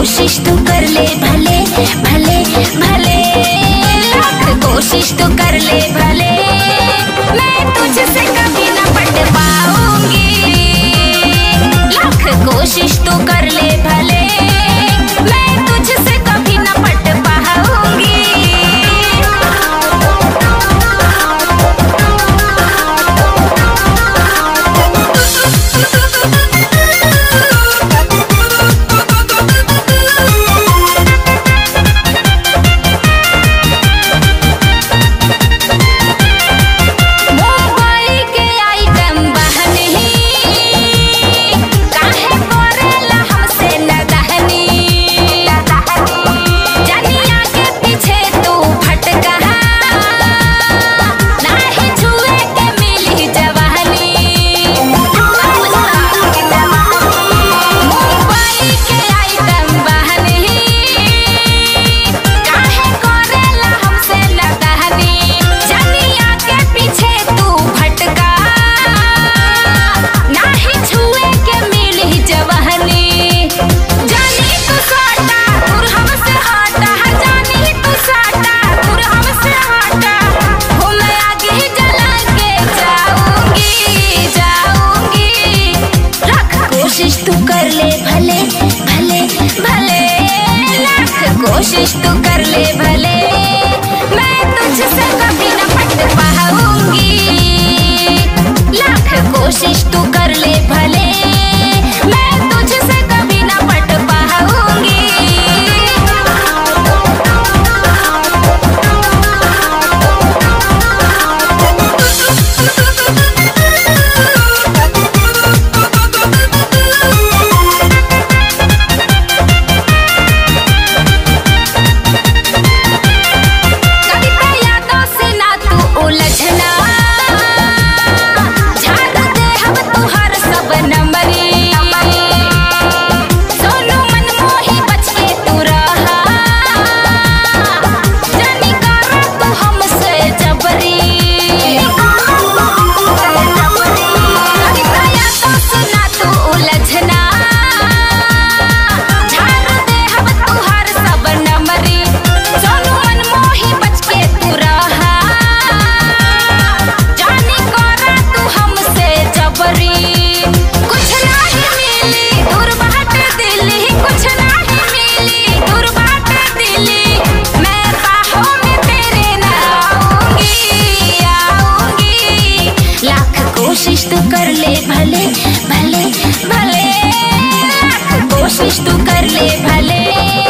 कोशिश तो कर ले भले भले भले। लाख कोशिश तो कर ले भले। मैं तुझसे कभी ना पट पाऊँगी लाख कोशिश तो कर कोशिश तू कर ले भले। तू कर ले भले भले भले। कोशिश तू कर ले भले।